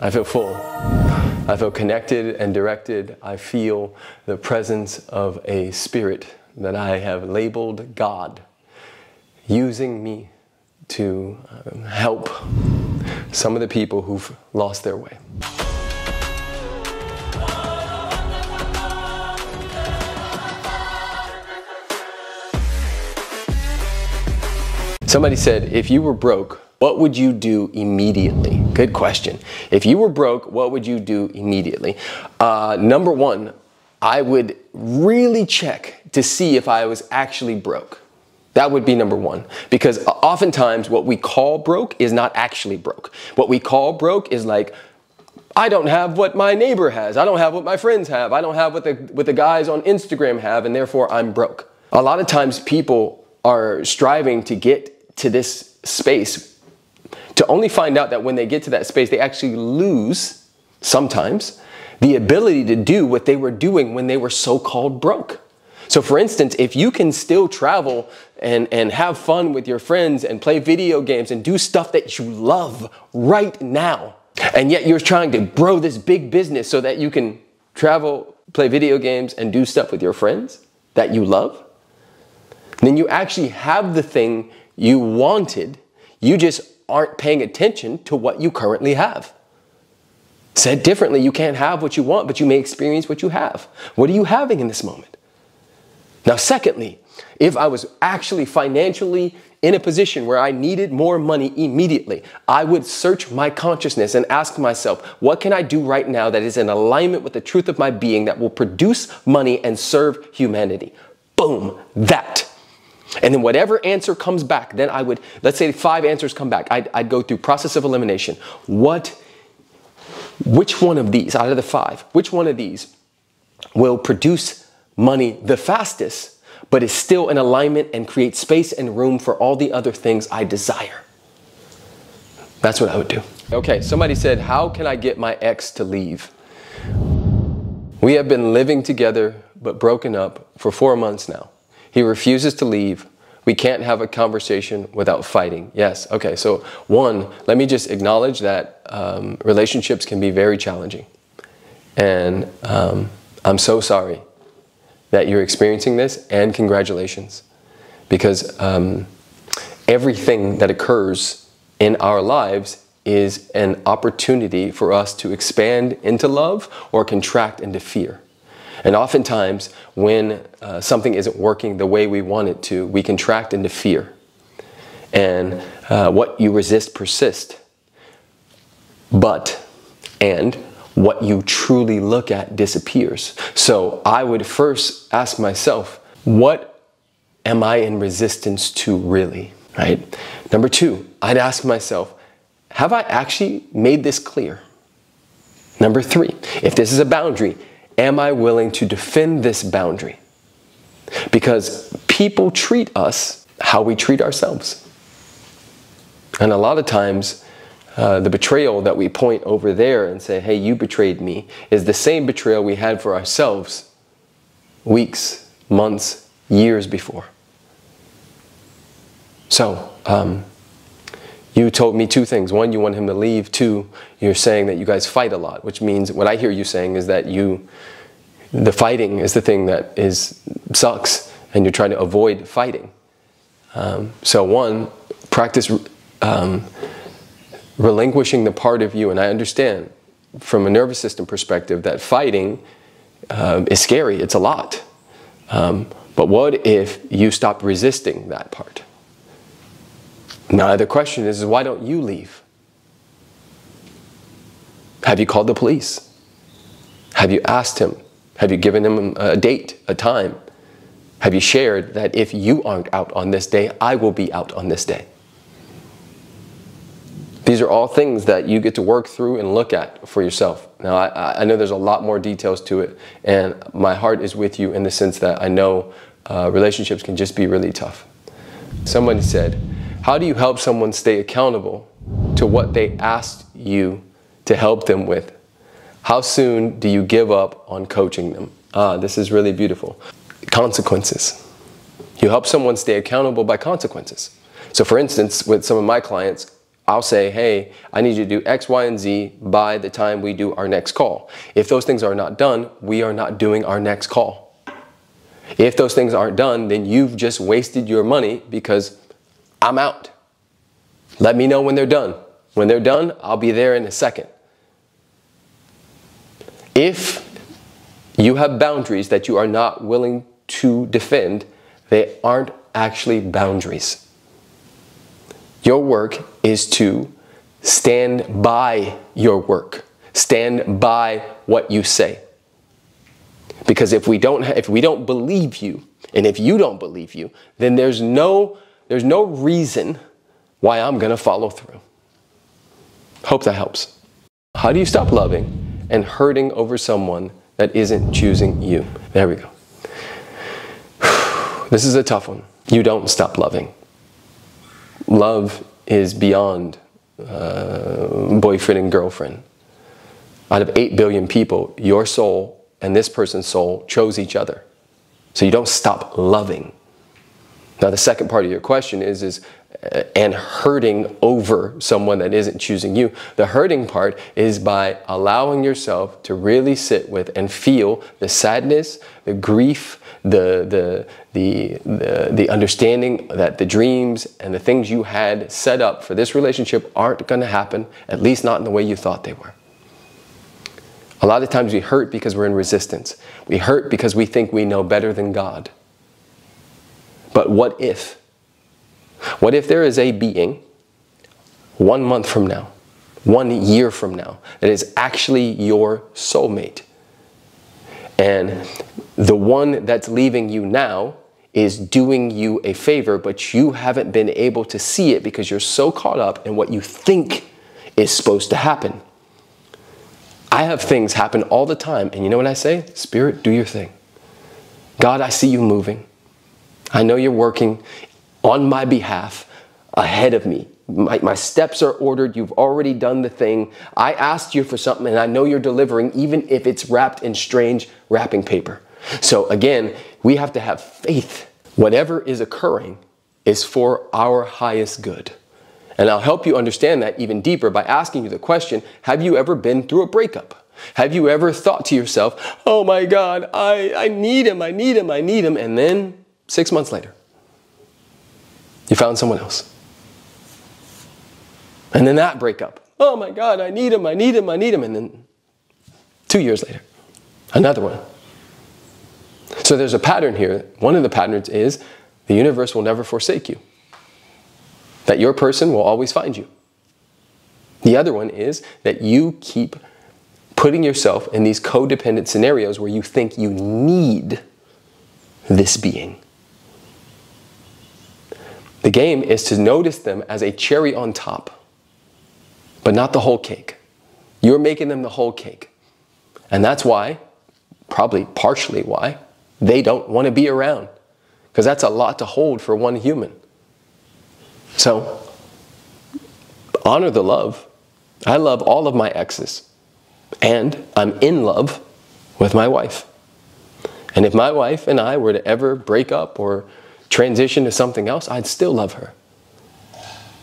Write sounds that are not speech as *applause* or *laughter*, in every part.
I feel full. I feel connected and directed. I feel the presence of a spirit that I have labeled God, using me to um, help some of the people who've lost their way. Somebody said, if you were broke, what would you do immediately? Good question. If you were broke, what would you do immediately? Uh, number one, I would really check to see if I was actually broke. That would be number one. Because oftentimes what we call broke is not actually broke. What we call broke is like, I don't have what my neighbor has. I don't have what my friends have. I don't have what the, what the guys on Instagram have, and therefore I'm broke. A lot of times people are striving to get to this space to only find out that when they get to that space, they actually lose sometimes the ability to do what they were doing when they were so called broke. So, for instance, if you can still travel and, and have fun with your friends and play video games and do stuff that you love right now, and yet you're trying to grow this big business so that you can travel, play video games, and do stuff with your friends that you love, then you actually have the thing you wanted, you just aren't paying attention to what you currently have. Said differently, you can't have what you want, but you may experience what you have. What are you having in this moment? Now, secondly, if I was actually financially in a position where I needed more money immediately, I would search my consciousness and ask myself, what can I do right now that is in alignment with the truth of my being that will produce money and serve humanity? Boom, that and then whatever answer comes back, then I would, let's say five answers come back. I'd, I'd, go through process of elimination. What, which one of these out of the five, which one of these will produce money the fastest, but is still in alignment and create space and room for all the other things I desire? That's what I would do. Okay, somebody said, how can I get my ex to leave? We have been living together but broken up for four months now. He refuses to leave. We can't have a conversation without fighting. Yes. Okay. So, one, let me just acknowledge that um, relationships can be very challenging. And um, I'm so sorry that you're experiencing this, and congratulations. Because um, everything that occurs in our lives is an opportunity for us to expand into love or contract into fear. And oftentimes, when uh, something isn't working the way we want it to, we contract into fear. And uh, what you resist persists. But, and what you truly look at disappears. So I would first ask myself, what am I in resistance to really? Right? Number two, I'd ask myself, have I actually made this clear? Number three, if this is a boundary, am I willing to defend this boundary? Because people treat us how we treat ourselves. And a lot of times, uh, the betrayal that we point over there and say, hey, you betrayed me, is the same betrayal we had for ourselves weeks, months, years before. So, um, you told me two things. One, you want him to leave. Two, you're saying that you guys fight a lot, which means what I hear you saying is that you, the fighting is the thing that is sucks, and you're trying to avoid fighting. Um, so one, practice um, relinquishing the part of you, and I understand from a nervous system perspective that fighting um, is scary. It's a lot. Um, but what if you stop resisting that part? Now, the question is, is why don't you leave? Have you called the police? Have you asked him? Have you given him a date, a time? Have you shared that if you aren't out on this day, I will be out on this day? These are all things that you get to work through and look at for yourself. Now, I, I know there's a lot more details to it, and my heart is with you in the sense that I know uh, relationships can just be really tough. Somebody said, how do you help someone stay accountable to what they asked you to help them with? How soon do you give up on coaching them? Ah, this is really beautiful. Consequences. You help someone stay accountable by consequences. So, for instance, with some of my clients, I'll say, hey, I need you to do X, Y, and Z by the time we do our next call. If those things are not done, we are not doing our next call. If those things aren't done, then you've just wasted your money because I'm out. Let me know when they're done. When they're done, I'll be there in a second. If you have boundaries that you are not willing to defend, they aren't actually boundaries. Your work is to stand by your work. Stand by what you say. Because if we don't if we don't believe you and if you don't believe you, then there's no there's no reason why I'm going to follow through. Hope that helps. How do you stop loving and hurting over someone that isn't choosing you? There we go. *sighs* This is a tough one. You don't stop loving. Love is beyond uh, boyfriend and girlfriend. Out of 8 billion people, your soul and this person's soul chose each other. So you don't stop loving. Now, the second part of your question is, is uh, and hurting over someone that isn't choosing you. The hurting part is by allowing yourself to really sit with and feel the sadness, the grief, the, the, the, the, the understanding that the dreams and the things you had set up for this relationship aren't going to happen, at least not in the way you thought they were. A lot of times we hurt because we're in resistance. We hurt because we think we know better than God. But what if? What if there is a being one month from now, one year from now, that is actually your soulmate? And the one that's leaving you now is doing you a favor, but you haven't been able to see it because you're so caught up in what you think is supposed to happen. I have things happen all the time, and you know what I say? Spirit, do your thing. God, I see you moving. I know you're working on my behalf ahead of me. My, my, steps are ordered. You've already done the thing. I asked you for something and I know you're delivering, even if it's wrapped in strange wrapping paper. So again, we have to have faith. Whatever is occurring is for our highest good. And I'll help you understand that even deeper by asking you the question Have you ever been through a breakup? Have you ever thought to yourself, Oh my God, I, I need him, I need him, I need him, and then six months later, you found someone else. And then that breakup. Oh my God, I need him, I need him, I need him. And then two years later, another one. So there's a pattern here. One of the patterns is the universe will never forsake you, that your person will always find you. The other one is that you keep putting yourself in these codependent scenarios where you think you need this being. The game is to notice them as a cherry on top, but not the whole cake. You're making them the whole cake. And that's why, probably partially why, they don't want to be around. Because that's a lot to hold for one human. So, honor the love. I love all of my exes. And I'm in love with my wife. And if my wife and I were to ever break up or transition to something else, I'd still love her.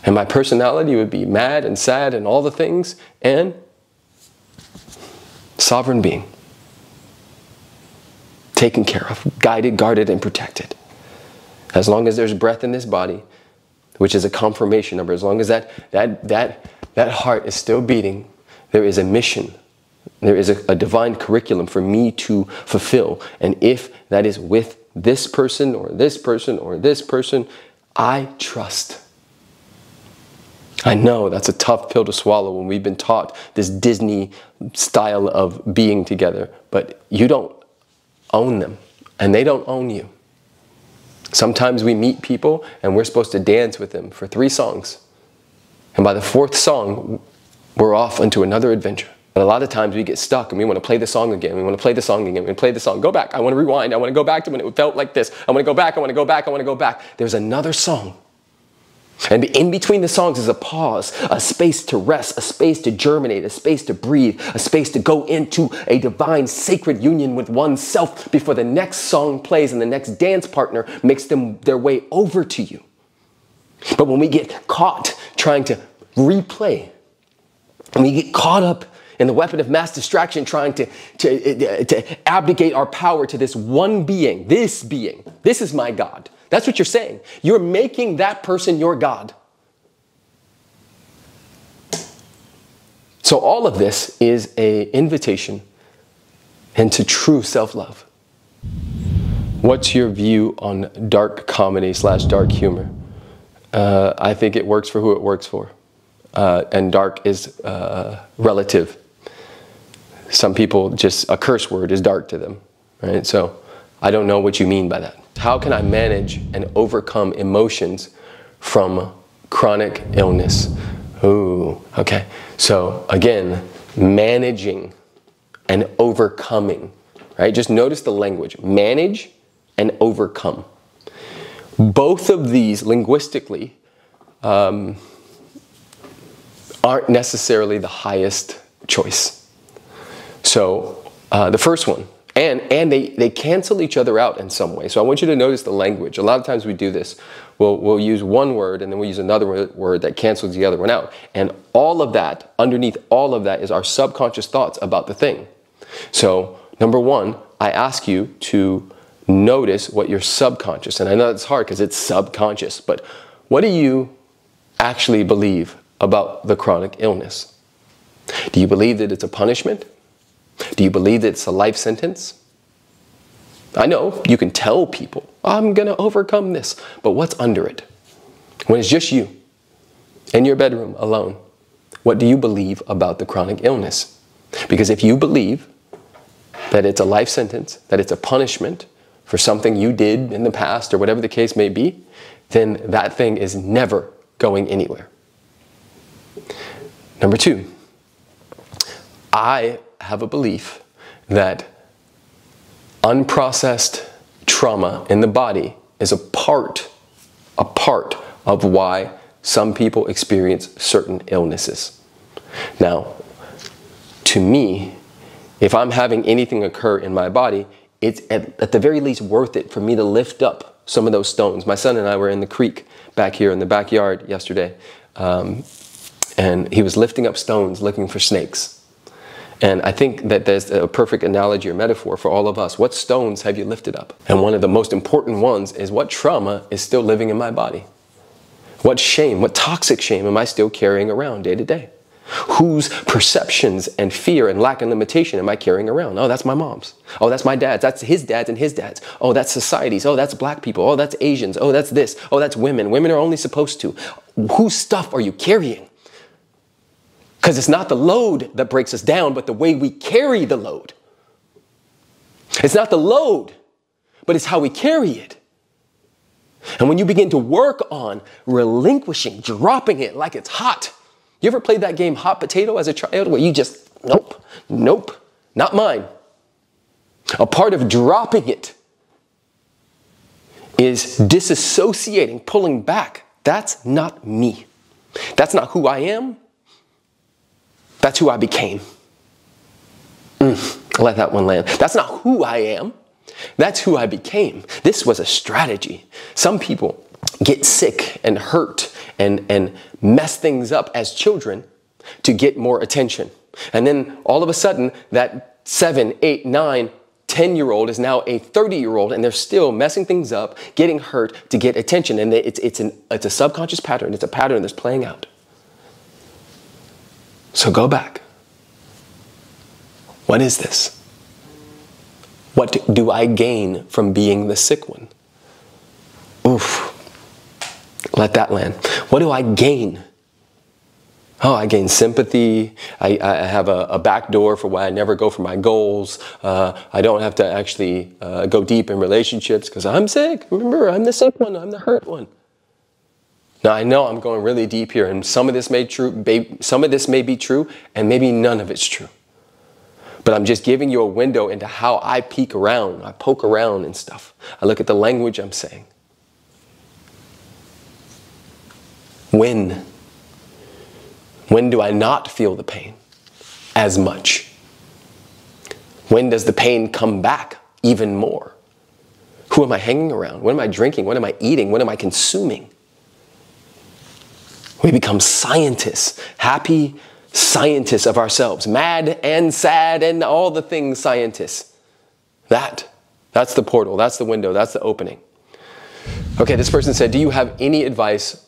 And my personality would be mad and sad and all the things, and sovereign being. Taken care of, guided, guarded, and protected. As long as there's breath in this body, which is a confirmation number, as long as that, that, that, that heart is still beating, there is a mission. There is a, a divine curriculum for me to fulfill. And if that is with this person or this person or this person, I trust. I know that's a tough pill to swallow when we've been taught this Disney style of being together, but you don't own them and they don't own you. Sometimes we meet people and we're supposed to dance with them for three songs. And by the fourth song, we're off into another adventure. But a lot of times we get stuck and we want to play the song again. We want to play the song again. We play the song. Go back. I want to rewind. I want to go back to when it felt like this. I want to go back. I want to go back. I want to go back. There's another song. And in between the songs is a pause, a space to rest, a space to germinate, a space to breathe, a space to go into a divine sacred union with oneself before the next song plays and the next dance partner makes them their way over to you. But when we get caught trying to replay. And we get caught up in the weapon of mass distraction trying to, to, to abdicate our power to this one being, this being. This is my God. That's what you're saying. You're making that person your God. So all of this is an invitation into true self-love. What's your view on dark comedy slash dark humor? Uh, I think it works for who it works for. Uh, and dark is uh, relative. Some people just, a curse word is dark to them, right? So I don't know what you mean by that. How can I manage and overcome emotions from chronic illness? Ooh, okay. So again, managing and overcoming, right? Just notice the language manage and overcome. Both of these linguistically um, aren't necessarily the highest choice. So uh, the first one, and, and they, they cancel each other out in some way. So I want you to notice the language. A lot of times we do this. We'll, we'll use one word and then we'll use another word that cancels the other one out. And all of that, underneath all of that, is our subconscious thoughts about the thing. So, number one, I ask you to notice what your subconscious, and I know it's hard because it's subconscious, but what do you actually believe about the chronic illness? Do you believe that it's a punishment? Do you believe that it's a life sentence? I know you can tell people, I'm going to overcome this, but what's under it? When it's just you in your bedroom alone, what do you believe about the chronic illness? Because if you believe that it's a life sentence, that it's a punishment for something you did in the past or whatever the case may be, then that thing is never going anywhere. Number two, I have a belief that unprocessed trauma in the body is a part, a part of why some people experience certain illnesses. Now, to me, if I'm having anything occur in my body, it's at, at, the very least worth it for me to lift up some of those stones. My son and I were in the creek back here in the backyard yesterday, um, and he was lifting up stones looking for snakes. And I think that there's a perfect analogy or metaphor for all of us. What stones have you lifted up? And one of the most important ones is what trauma is still living in my body? What shame, what toxic shame am I still carrying around day to day? Whose perceptions and fear and lack and limitation am I carrying around? Oh, that's my mom's. Oh, that's my dad's. That's his dad's and his dad's. Oh, that's society's. Oh, that's black people. Oh, that's Asians. Oh, that's this. Oh, that's women. Women are only supposed to. Whose stuff are you carrying? Because it's not the load that breaks us down, but the way we carry the load. It's not the load, but it's how we carry it. And when you begin to work on relinquishing, dropping it like it's hot, you ever played that game Hot Potato as a child where you just, nope, nope, not mine. A part of dropping it is disassociating, pulling back. That's not me. That's not who I am. That's who I became. Mm, let that one land. That's not who I am. That's who I became. This was a strategy. Some people get sick and hurt and, and mess things up as children to get more attention. And then all of a sudden, that seven, eight, nine, 10 year old is now a 30 year old and they're still messing things up, getting hurt to get attention. And it's, it's, an, it's a subconscious pattern. It's a pattern that's playing out. So go back. What is this? What do I gain from being the sick one? Oof. Let that land. What do I gain? Oh, I gain sympathy. I, I have a, a, back door for why I never go for my goals. Uh, I don't have to actually uh, go deep in relationships because I'm sick. Remember, I'm the sick one. I'm the hurt one. Now I know I'm going really deep here, and some of this may true, some of this may be true, and maybe none of it's true. But I'm just giving you a window into how I peek around, I poke around and stuff. I look at the language I'm saying. When? When do I not feel the pain as much? When does the pain come back even more? Who am I hanging around? What am I drinking? What am I eating? What am I consuming? We become scientists, happy scientists of ourselves, mad and sad and all the things scientists. That, that's the portal, that's the window, that's the opening. Okay, this person said, Do you have any advice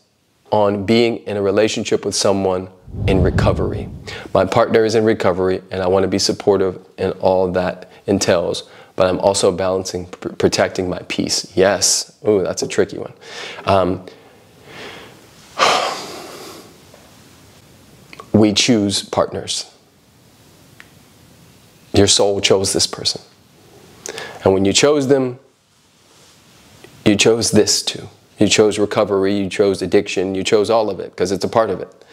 on being in a relationship with someone in recovery? My partner is in recovery and I want to be supportive in all that entails, but I'm also balancing pr- protecting my peace. Yes. Ooh, that's a tricky one. Um, we choose partners. Your soul chose this person. And when you chose them, you chose this too. You chose recovery, you chose addiction, you chose all of it because it's a part of it.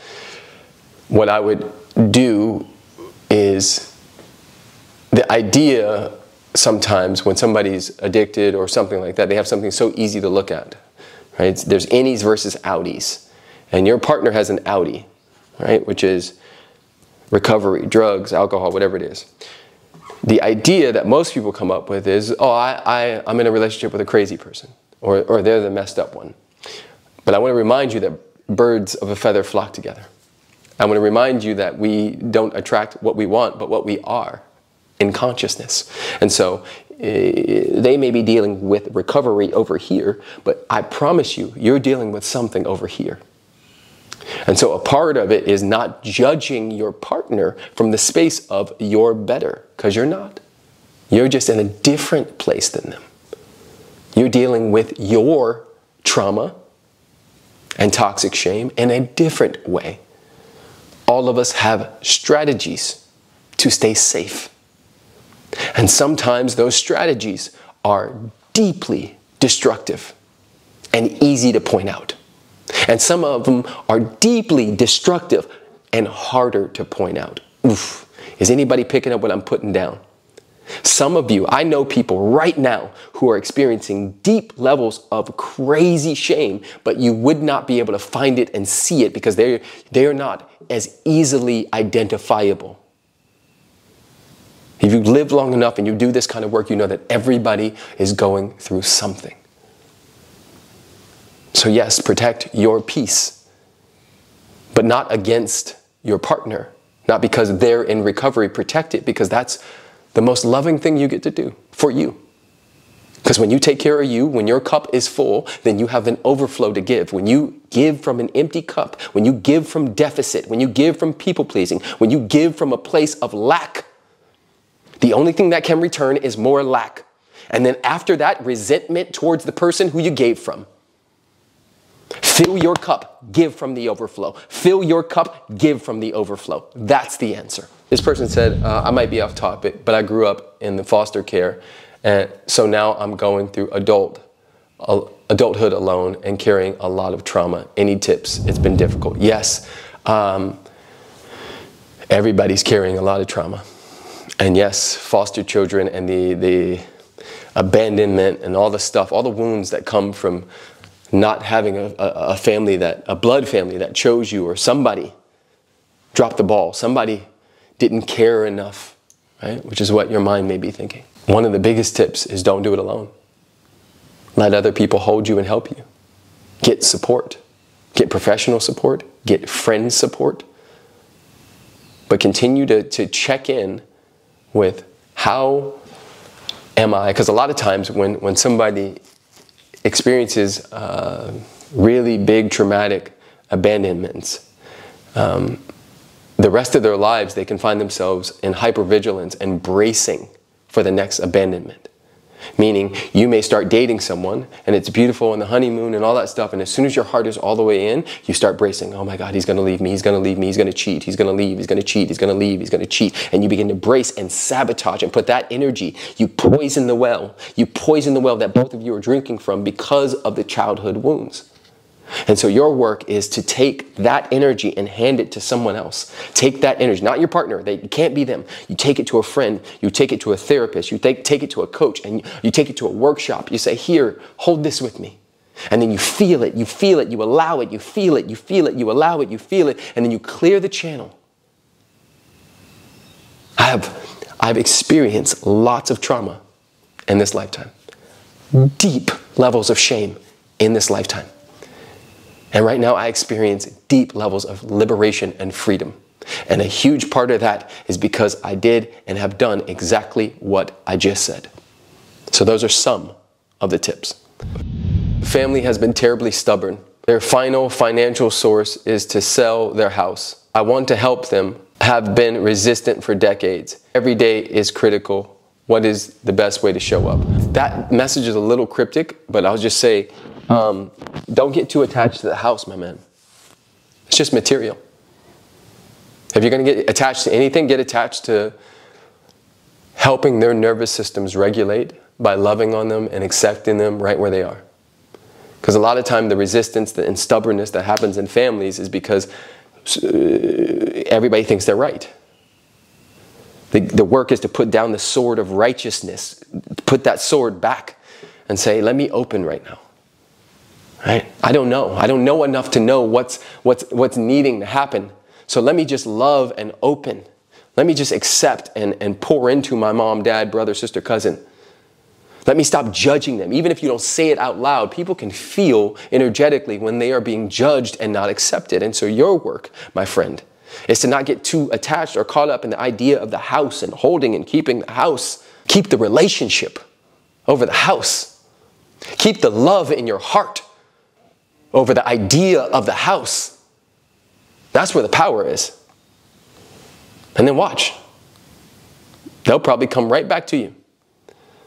What I would do is the idea sometimes when somebody's addicted or something like that, they have something so easy to look at. Right? There's innies versus outies. And your partner has an outie, right? Which is recovery, drugs, alcohol, whatever it is. The idea that most people come up with is, oh, I, I, I'm in a relationship with a crazy person, or, or they're the messed up one. But I want to remind you that birds of a feather flock together. I want to remind you that we don't attract what we want, but what we are in consciousness. And so uh, they may be dealing with recovery over here, but I promise you, you're dealing with something over here. And so a part of it is not judging your partner from the space of you're better, because you're not. You're just in a different place than them. You're dealing with your trauma and toxic shame in a different way. All of us have strategies to stay safe. And sometimes those strategies are deeply destructive and easy to point out. And some of them are deeply destructive and harder to point out. Oof. Is anybody picking up what I'm putting down? Some of you, I know people right now who are experiencing deep levels of crazy shame, but you would not be able to find it and see it because they're, they're not as easily identifiable. If you live long enough and you do this kind of work, you know that everybody is going through something. So, yes, protect your peace, but not against your partner, not because they're in recovery. Protect it because that's the most loving thing you get to do for you. Because when you take care of you, when your cup is full, then you have an overflow to give. When you give from an empty cup, when you give from deficit, when you give from people pleasing, when you give from a place of lack, the only thing that can return is more lack. And then after that, resentment towards the person who you gave from. Fill your cup, give from the overflow. Fill your cup, give from the overflow. That's the answer. This person said, uh, I might be off topic, but I grew up in the foster care. And so now I'm going through adult, adulthood alone and carrying a lot of trauma. Any tips? It's been difficult. Yes, um, everybody's carrying a lot of trauma. And yes, foster children and the, the abandonment and all the stuff, all the wounds that come from not having a, a, family that, a blood family that chose you, or somebody dropped the ball, somebody didn't care enough, right? Which is what your mind may be thinking. One of the biggest tips is don't do it alone. Let other people hold you and help you. Get support. Get professional support. Get friend support. But continue to, to check in with how am I? Because a lot of times when, when somebody experiences uh, really big traumatic abandonments, um, the rest of their lives they can find themselves in hypervigilance and bracing for the next abandonment. Meaning, you may start dating someone and it's beautiful and the honeymoon and all that stuff, and as soon as your heart is all the way in, you start bracing. Oh my God, he's gonna leave me, he's gonna leave me, he's gonna cheat, he's gonna leave, he's gonna cheat, he's gonna leave, he's gonna cheat. And you begin to brace and sabotage and put that energy, you poison the well. You poison the well that both of you are drinking from because of the childhood wounds. And so your work is to take that energy and hand it to someone else. Take that energy, not your partner. They can't be them. You take it to a friend. You take it to a therapist. You take, take it to a coach and you take it to a workshop. You say, here, hold this with me. And then you feel it, you feel it, you allow it, you feel it, you feel it, you allow it, you feel it, and then you clear the channel. I have, I've experienced lots of trauma in this lifetime, deep levels of shame in this lifetime. And right now, I experience deep levels of liberation and freedom. And a huge part of that is because I did and have done exactly what I just said. So, those are some of the tips. Family has been terribly stubborn. Their final financial source is to sell their house. I want to help them, have been resistant for decades. Every day is critical. What is the best way to show up? That message is a little cryptic, but I'll just say um, don't get too attached to the house, my man. It's just material. If you're going to get attached to anything, get attached to helping their nervous systems regulate by loving on them and accepting them right where they are. Because a lot of time the resistance and stubbornness that happens in families is because uh, everybody thinks they're right. The, the work is to put down the sword of righteousness, put that sword back and say, let me open right now. Right? I don't know. I don't know enough to know what's, what's, what's needing to happen. So let me just love and open. Let me just accept and, and pour into my mom, dad, brother, sister, cousin. Let me stop judging them. Even if you don't say it out loud, people can feel energetically when they are being judged and not accepted. And so, your work, my friend, is to not get too attached or caught up in the idea of the house and holding and keeping the house. Keep the relationship over the house. Keep the love in your heart over the idea of the house. That's where the power is. And then watch. They'll probably come right back to you.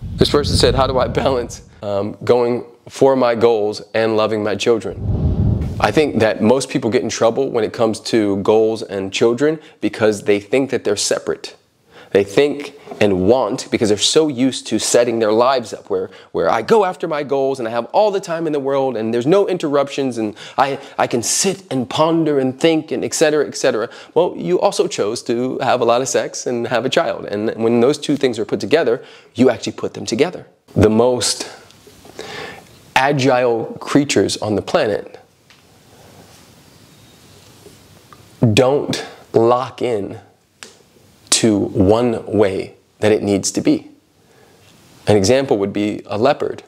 This person said, How do I balance um, going for my goals and loving my children? I think that most people get in trouble when it comes to goals and children because they think that they're separate. They think and want because they're so used to setting their lives up where, where I go after my goals and I have all the time in the world and there's no interruptions and I, I can sit and ponder and think and etc. etc. Well, you also chose to have a lot of sex and have a child. And when those two things are put together, you actually put them together. The most agile creatures on the planet don't lock in to one way that it needs to be. An example would be a leopard.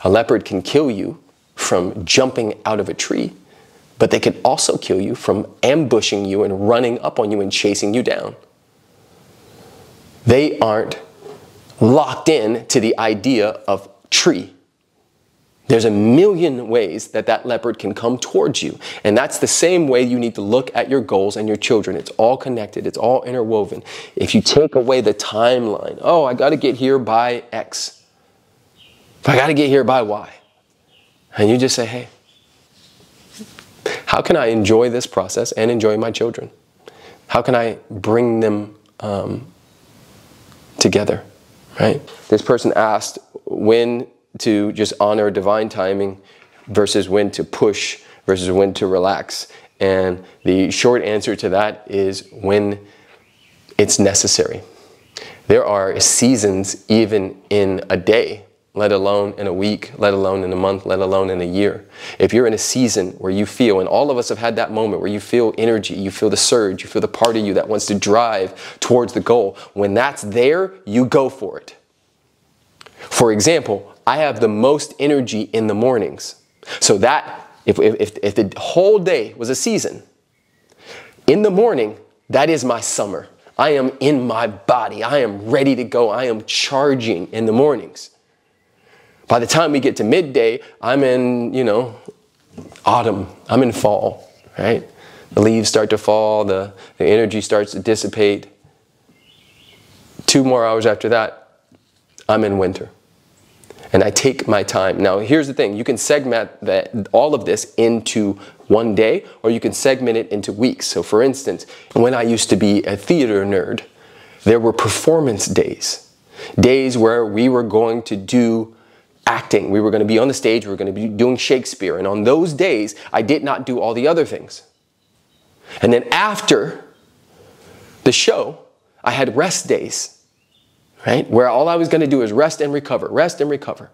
A leopard can kill you from jumping out of a tree, but they can also kill you from ambushing you and running up on you and chasing you down. They aren't locked in to the idea of tree. There's a million ways that that leopard can come towards you. And that's the same way you need to look at your goals and your children. It's all connected, it's all interwoven. If you take away the timeline, oh, I got to get here by X, I got to get here by Y, and you just say, hey, how can I enjoy this process and enjoy my children? How can I bring them um, together? Right? This person asked when to just honor divine timing versus when to push versus when to relax. And the short answer to that is when it's necessary. There are seasons even in a day, let alone in a week, let alone in a month, let alone in a year. If you're in a season where you feel, and all of us have had that moment where you feel energy, you feel the surge, you feel the part of you that wants to drive towards the goal, when that's there, you go for it. For example, I have the most energy in the mornings. So that, if, if, if the whole day was a season, in the morning, that is my summer. I am in my body. I am ready to go. I am charging in the mornings. By the time we get to midday, I'm in, you know, autumn. I'm in fall, right? The leaves start to fall, the, the energy starts to dissipate. Two more hours after that, I'm in winter and I take my time. Now, here's the thing you can segment that, all of this into one day, or you can segment it into weeks. So, for instance, when I used to be a theater nerd, there were performance days, days where we were going to do acting. We were going to be on the stage, we were going to be doing Shakespeare. And on those days, I did not do all the other things. And then after the show, I had rest days right? Where all I was going to do is rest and recover, rest and recover.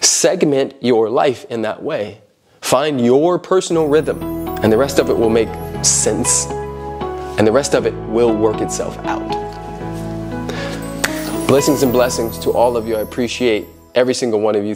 Segment your life in that way. Find your personal rhythm, and the rest of it will make sense, and the rest of it will work itself out. Blessings and blessings to all of you. I appreciate every single one of you.